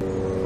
you.